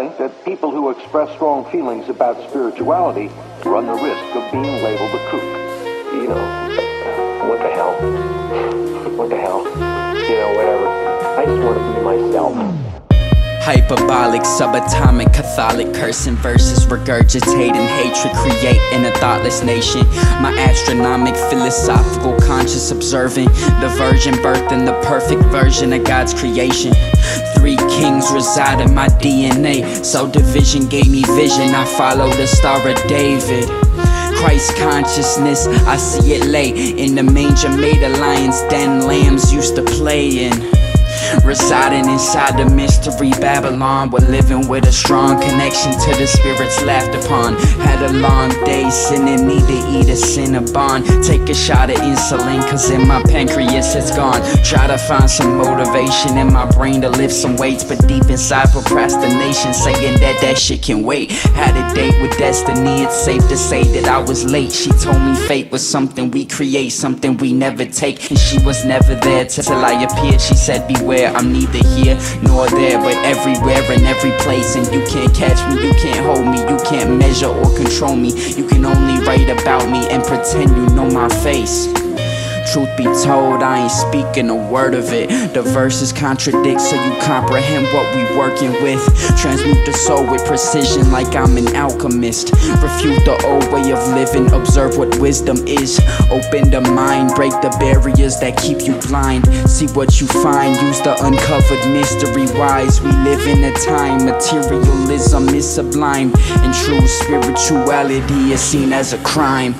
think that people who express strong feelings about spirituality run the risk of being labeled a kook. You know, uh, what the hell? What the hell? You know, whatever. I just want to be myself. Hyperbolic, subatomic, Catholic, cursing verses, regurgitating hatred, creating a thoughtless nation. My astronomic, philosophical, conscious, observing the virgin birth and the perfect version of God's creation. Reside in my DNA, so division gave me vision. I follow the Star of David. Christ consciousness, I see it lay in the manger made of lions, den lambs used to play in. Residing inside the mystery Babylon. We're living with a strong connection to the spirits laughed upon. Had a long day, sinning, need to eat a Cinnabon Take a shot of insulin, cause in my pancreas it's gone. Try to find some motivation in my brain to lift some weights But deep inside procrastination, saying that that shit can wait. Had a date with destiny, it's safe to say that I was late. She told me fate was something we create, something we never take. And she was never there till I appeared, she said beware I'm neither here nor there, but everywhere and every place. And you can't catch me, you can't hold me, you can't measure or control me. You can only write about me and pretend you know my face. Truth be told, I ain't speaking a word of it. The verses contradict, so you comprehend what we working with. Transmute the soul with precision, like I'm an alchemist. Refute the old way of living, observe what wisdom is. Open the mind, break the barriers that keep you blind. See what you find, use the uncovered mystery wise. We live in a time materialism is sublime, and true spirituality is seen as a crime.